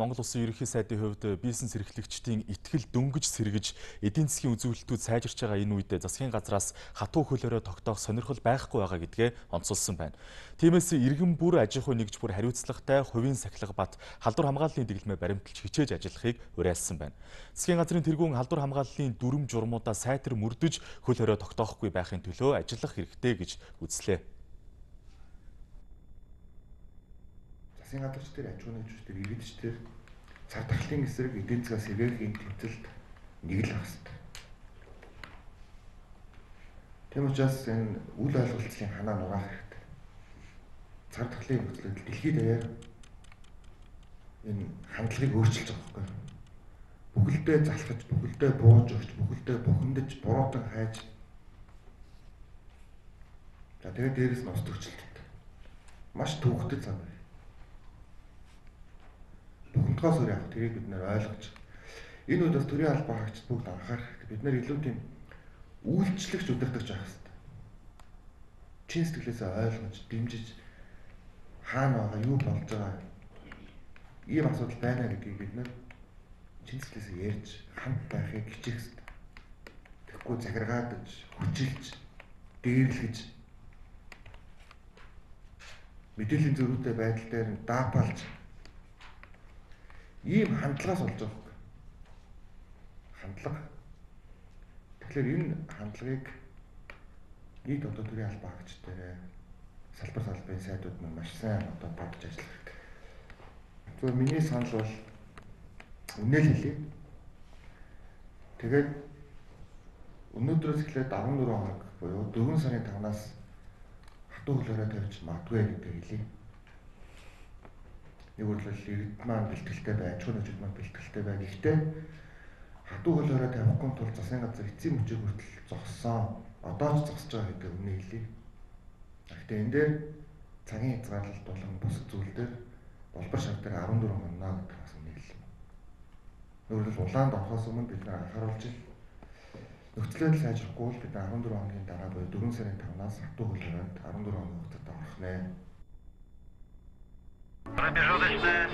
Монгол Улсын ерөнхий сайдын хувьд бизнес эрхлэгчдийн итгэл дөнгөж сэргэж эдийн засгийн үзүүлэлтүүд сайжирч байгаа энэ үед засгийн газраас хатуу хөлөөрөө тогтоох сонирхол байхгүй байгаа гэдгээ онцолсон байна. Тиймээс иргэн бүр аж ахуй нэгж бүр хариуцлагатай хувийн сахилга бат халдвар хамгааллын дэглэмээ баримталж хичээж ажиллахыг уриалсан байна. Засгийн газрын тэргүүн халдвар хамгааллын дүрм журмуудаа сайтар мөрдөж хөлөөрөө тогтоохгүй байхын төлөө ажиллах хэрэгтэй гэж үзлээ. Засгийн гадарч дээр аж ахуйн нэгжч дээр иргэдч дээр цар тахлын эсрэг эдийн засгаас сэргээх энэ тэмцэлд нэг л ах хэвээр. Тийм учраас энэ үл ойлголцлын ханаа нураах хэрэгтэй. Цар тахлын нөхцөлд дэлхийд даяар энэ хандлагыг өөрчилж байгаа байхгүй юу? Бүхэлдээ залхаж, бүхэлдээ бууж өгч, бүхэлдээ бухимдаж, буруутан хайж. За тэгээд дээрэс нь ус төгчлөлт. Маш төвөгтэй цаг бай бухимдгаас өөр яг тэрийг бид нэр ойлгож энэ үед бас төрийн албан хаагчид бүгд анхаарах хэрэгтэй. Бид нэр илүү тийм үйлчлэгч удирдахж явах хэрэгтэй. Чин сэтгэлээсээ ойлгож, дэмжиж хаана байгаа, юу болж байгаа ийм асуудал байна гэдгийг бид нэр чин сэтгэлээсээ ярьж хамт байхыг хичээх хэрэгтэй. Тэгэхгүй захиргаадж, хүчилж, дээрлэж мэдээллийн зөрүүтэй байдал дээр даапалж ийм хандлагаас болж байгаа хөөх. Хандлага. Тэгэхээр энэ хандлагыг нийт одоо төрийн албан хаагчтай салбар салбарын сайдууд маань маш сайн одоо бодож ажиллах хэрэгтэй. Зөв миний санал бол үнэл хэлье. Тэгээд өнөөдрөөс эхлээд 14 хоног буюу 4 сарын 5-наас хатуу хөлөөрөө тавьж магадгүй гэдэг хэлье нэг үрлэл иргэд маань бэлтгэлтэй бай, аж ахуйн нэгжид маань бэлтгэлтэй бай. Гэхдээ хатуу хөлөөрөө тавихгүй тул засгийн газар эцсийн мөчийг хүртэл зогссон. Одоо ч зогсож байгаа гэдэг үнэ хэлье. Гэхдээ энэ дээр цагийн хязгаарлалт болон бусад зүйл дээр болбор шар дээр 14 хоноо гэдэг бас үнэ хэллээ. Өөрөлд улаанд орохоос өмнө бид анхааруулж нөхцөлөд сайжрахгүй бол бид 14 хоногийн дараа буюу 4 сарын 5-наас хатуу хөлөөрөнд 14 хоногийн хугацаанд орох нэ. Wybierz odeczny.